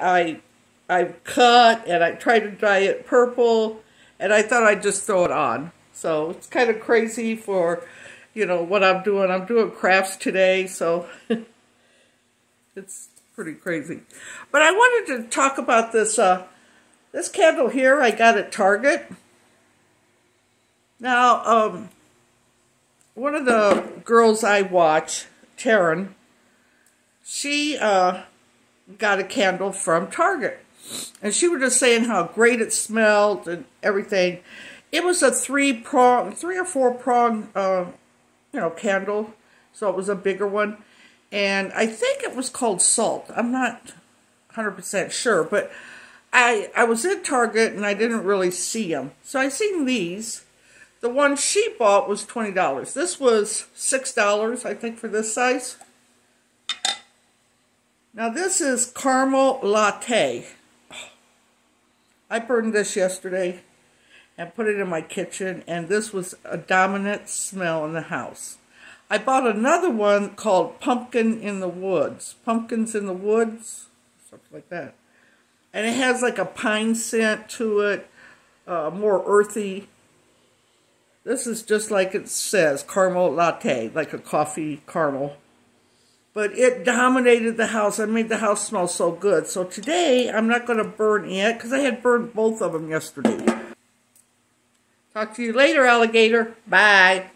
I I cut and I tried to dye it purple and I thought I'd just throw it on. So it's kind of crazy for, you know, what I'm doing. I'm doing crafts today, so it's pretty crazy. But I wanted to talk about this uh, this candle here I got at Target. Now, um, one of the girls I watch, Taren, she uh, got a candle from Target. And she was just saying how great it smelled and everything. It was a three prong, three or four prong, uh, you know, candle. So it was a bigger one. And I think it was called Salt. I'm not 100% sure. But I, I was at Target and I didn't really see them. So I seen these. The one she bought was $20. This was $6, I think, for this size. Now this is caramel latte. I burned this yesterday and put it in my kitchen and this was a dominant smell in the house. I bought another one called Pumpkin in the Woods. Pumpkins in the Woods, something like that. And it has like a pine scent to it, uh, more earthy. This is just like it says, caramel latte, like a coffee caramel but it dominated the house. I made the house smell so good. So today, I'm not going to burn it because I had burned both of them yesterday. Talk to you later, alligator. Bye.